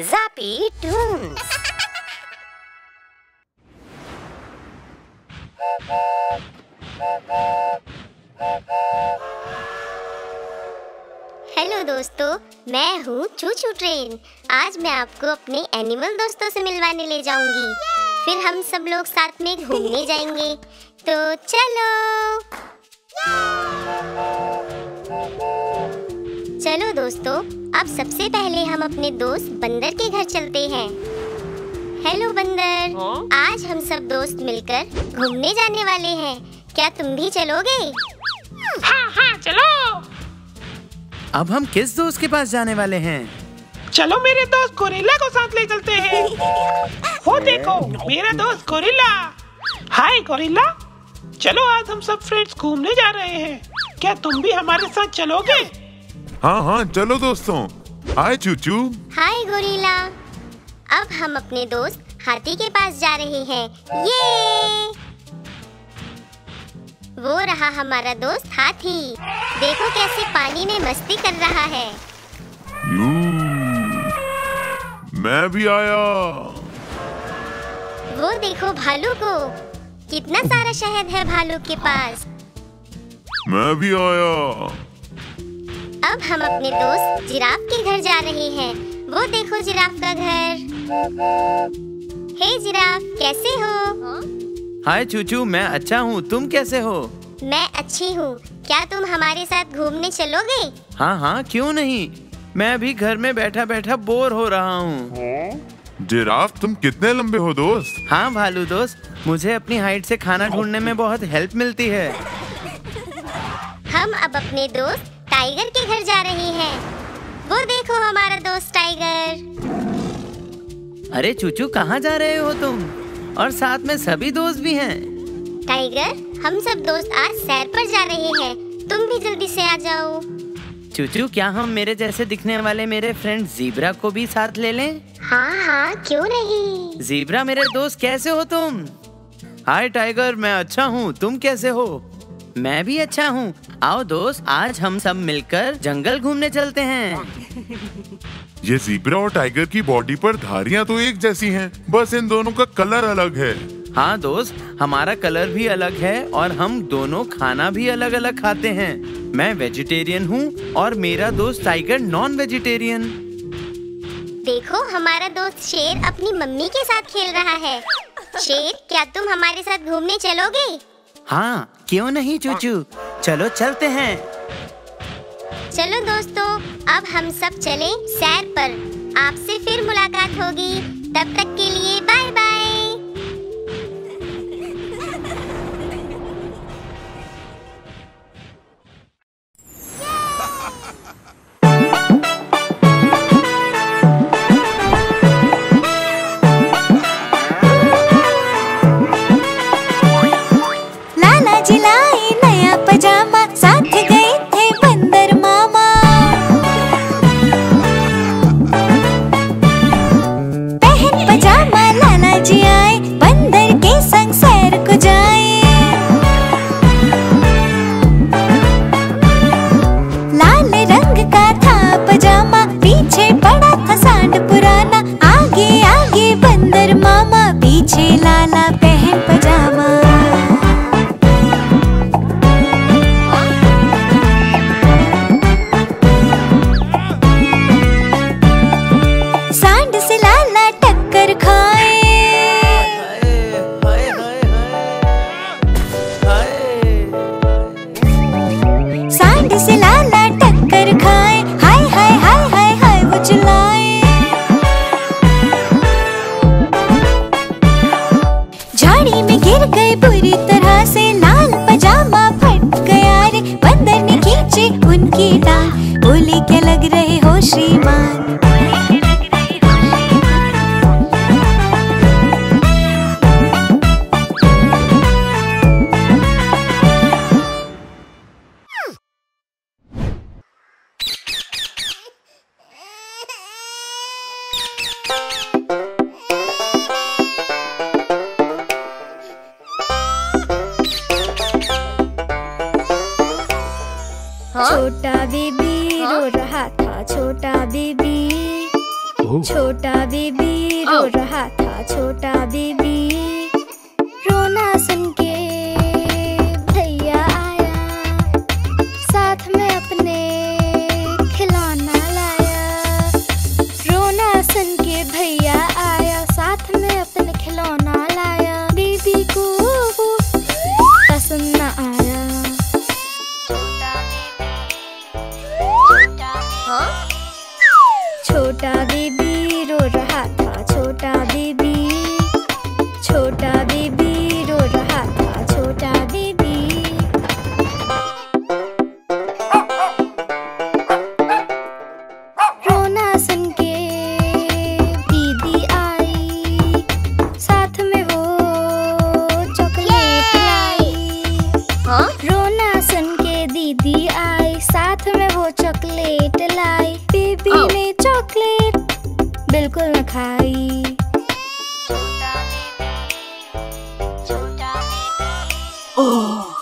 Zappy Toons. Hello दोस्तों। मैं हूँ चूचू ट्रेन। आज मैं आपको अपने एनिमल दोस्तों से मिलवाने ले जाऊँगी। फिर हम सब लोग साथ में घूमने जाएँगे। तो चलो। चलो दोस्तों अब सबसे पहले हम अपने दोस्त बंदर के घर चलते हैं। हेलो बंदर। हा? आज हम सब दोस्त मिलकर घूमने जाने वाले हैं। क्या तुम भी चलोगे? हाँ हाँ चलो। अब हम किस दोस्त के पास जाने वाले हैं? चलो मेरे दोस्त गोरिल्ला को साथ ले चलते हैं। वो देखो मेरा दोस्त गोरिल्ला। हाय गोरिल्ला। चलो आज हम सब फ्रेंड्स घूमने जा रहे हैं। क्या तुम भी हमारे साथ चलोगे? हाँ हाँ चलो दोस्तों। हाय चूचू। हाय गोरिल्ला अब हम अपने दोस्त हाथी के पास जा रहे हैं। ये वो रहा हमारा दोस्त हाथी। देखो कैसे पानी में मस्ती कर रहा है। मैं भी आया। वो देखो भालू को। कितना सारा शहद है भालू के पास। मैं भी आया। अब हम अपने दोस्त जिराफ के घर जा रहे हैं। वो देखो जिराफ का घर। हे जिराफ कैसे हो? हाय चूचू मैं अच्छा हूँ। तुम कैसे हो? मैं अच्छी हूँ। क्या तुम हमारे साथ घूमने चलोगे? हाँ हाँ क्यों नहीं? मैं अभी घर में बैठा बैठा बोर हो रहा हूँ। जिराफ तुम कितने लंबे हो दोस्त? हाँ भालू दोस्त मुझे अपनी हाइट से खाना ढूँढने में बहुत हेल्प मिलती है। हम अब अपने दोस्त टाइगर के घर जा रहे हैं। वो देखो हमारा दोस्त टाइगर। अरे चूचू कहाँ जा रहे हो तुम? और साथ में सभी दोस्त भी हैं। टाइगर हम सब दोस्त आज सैर पर जा रहे हैं। तुम भी जल्दी से आ जाओ। चूचू क्या हम मेरे जैसे दिखने वाले मेरे फ्रेंड जीब्रा को भी साथ ले लें? हाँ हाँ क्यों नहीं? जीब्रा मेरे दोस्त कैसे हो तुम? हाय टाइगर मैं अच्छा हूँ। तुम कैसे हो? मैं भी अच्छा हूँ। आओ दोस्त आज हम सब मिलकर जंगल घूमने चलते हैं। ये जीब्रा और टाइगर की बॉडी पर धारियाँ तो एक जैसी हैं, बस इन दोनों का कलर अलग है। हाँ दोस्त हमारा कलर भी अलग है और हम दोनों खाना भी अलग अलग खाते हैं। मैं वेजिटेरियन हूँ और मेरा दोस्त टाइगर नॉन वेजिटेरियन देखो हमारा दोस्त शेर अपनी मम्मी के साथ खेल रहा है। शेर क्या तुम हमारे साथ घूमने चलोगे? हाँ क्यों नहीं चूचू? चलो चलते हैं। चलो दोस्तों, अब हम सब चलें सैर पर। आपसे फिर मुलाकात होगी। तब तक के लिए बाय बाय था छोटा बेबी छोटा बेबी रो रहा था छोटा बेबी। हटा दी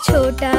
छोटा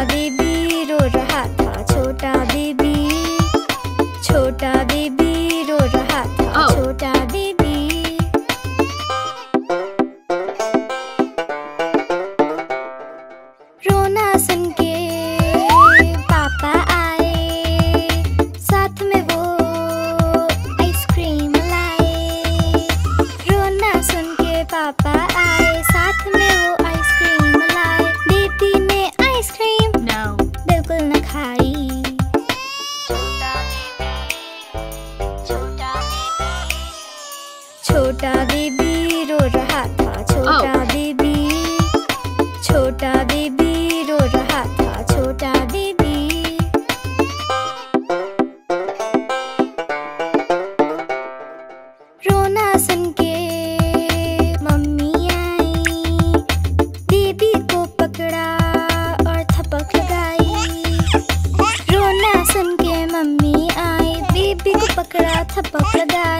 sa pagkagal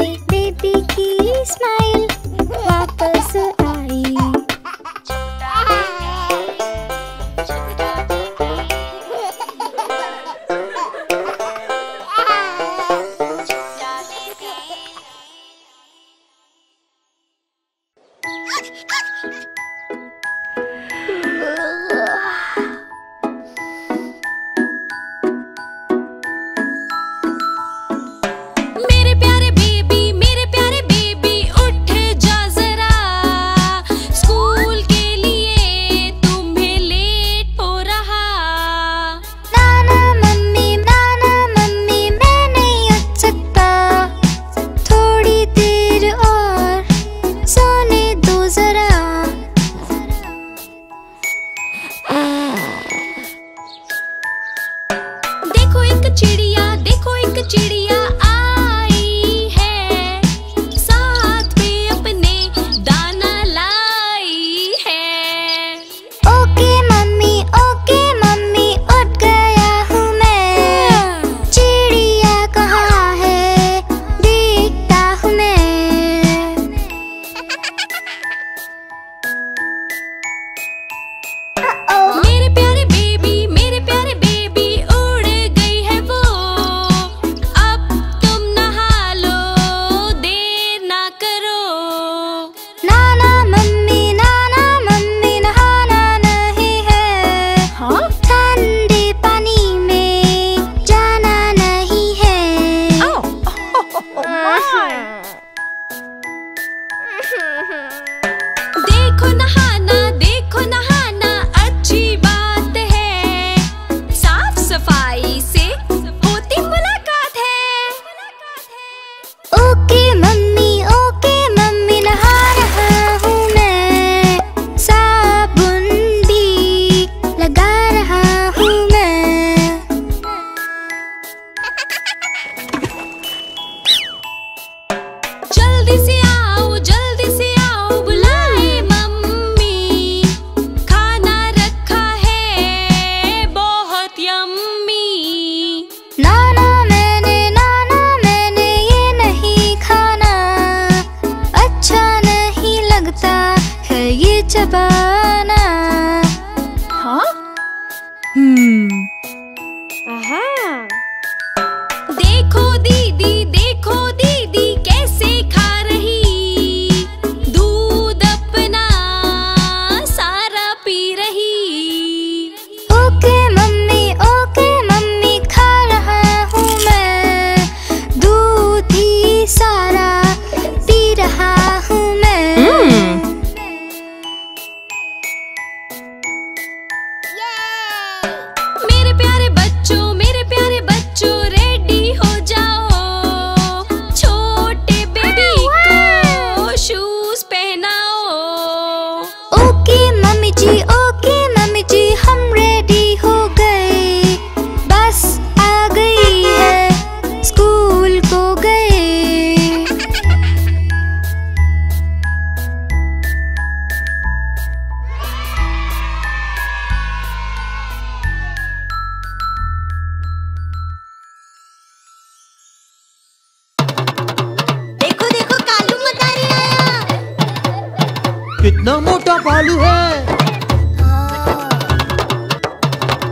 मोटा भालू है।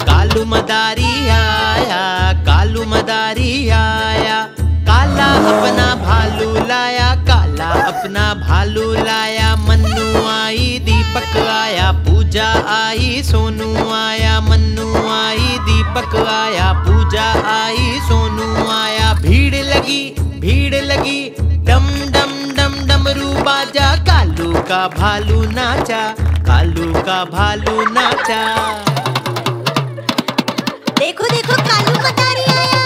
कालू मदारी आया, कालू मदारी आया। काला अपना भालू लाया, काला अपना भालू लाया। मन्नू आई, दीपक आया, पूजा आई, सोनू आया। मन्नू आई, दीपक आया, पूजा आई, सोनू आया। भीड़ लगी भीड़ लगी डम डम डम डमरू बाजा कालू का भालू नाचा कालू का भालू नाचा। देखो देखो कालू मदारी आया।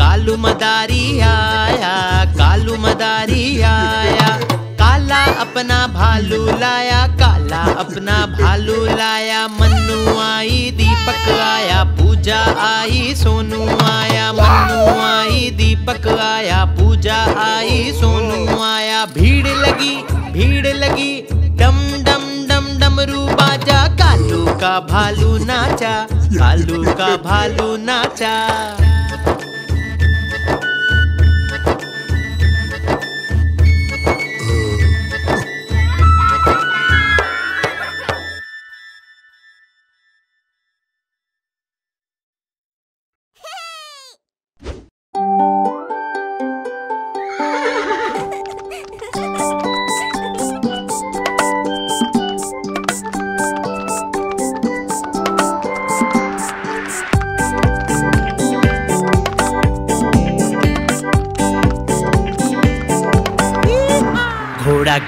कालू मदारी आया कालू मदारी आया। काला अपना भालू लाया, काला, अपना भालू लाया, मन्नू आई, दीपक आया, पूजा आई, सोनू आया, मन्नू आई, दीपक आया, पूजा आई, सोनू आया, भीड़ लगी भीड़ लगी, डम डम डम डमरू बाजा कालू का भालू नाचा, कालू का भालू नाचा।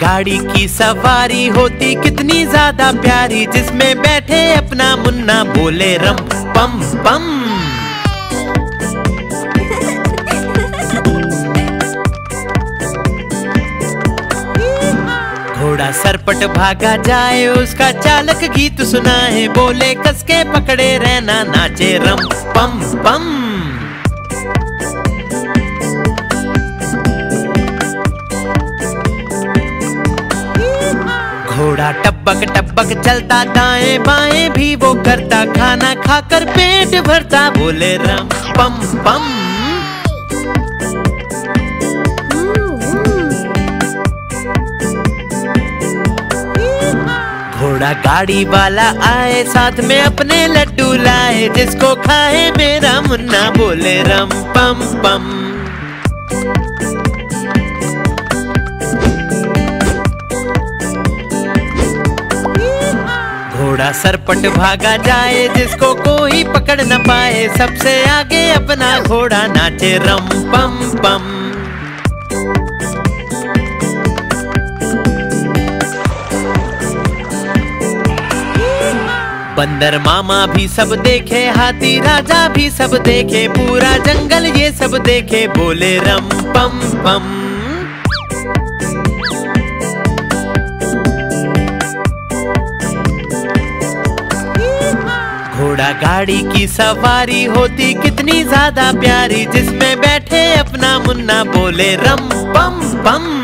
गाड़ी की सवारी होती कितनी ज़्यादा प्यारी, जिसमें बैठे अपना मुन्ना बोले, रम, पम पम। घोड़ा सरपट भागा जाए, उसका चालक गीत सुनाए, बोले, कसके पकड़े रहना, नाचे, रम, पम पम। टपक टपक चलता दाएँ बाएँ भी वो करता खाना खाकर पेट भरता। बोले राम, पम पम। घोड़ा गाड़ी वाला आए, साथ में अपने लड्डू लाए, जिसको खाए मेरा मुन्ना। बोले रम, पम पम। घोड़ा सरपट भागा जाए, जिसको कोई पकड़ न पाए। सबसे आगे अपना घोड़ा नाचे रम, पम पम। बंदर मामा भी सब देखे, हाथी राजा भी सब देखे, पूरा जंगल ये सब देखे, बोले रम, पम पम। घोड़ा गाड़ी की सवारी होती कितनी ज़्यादा प्यारी, जिसमें बैठे अपना मुन्ना बोले, रम, पम पम।